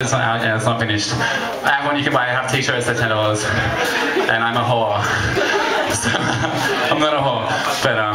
It's not out yet, it's not finished. I have one you can buy, I have t-shirts at $10. And I'm a whore. So, I'm not a whore, but um,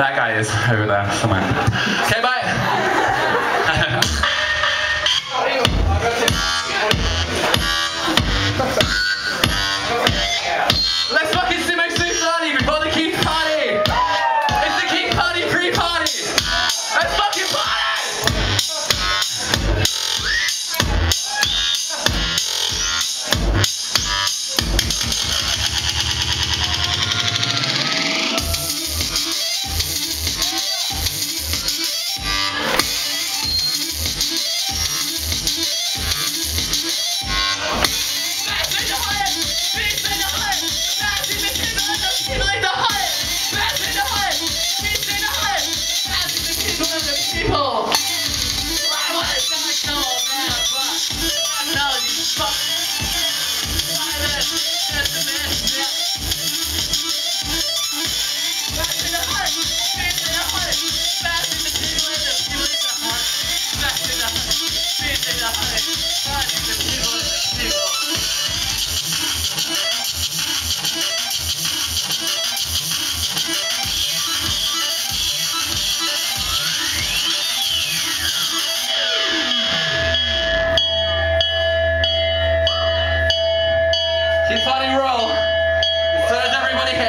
that guy is over there somewhere. Okay, Yeah.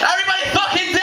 Everybody fucking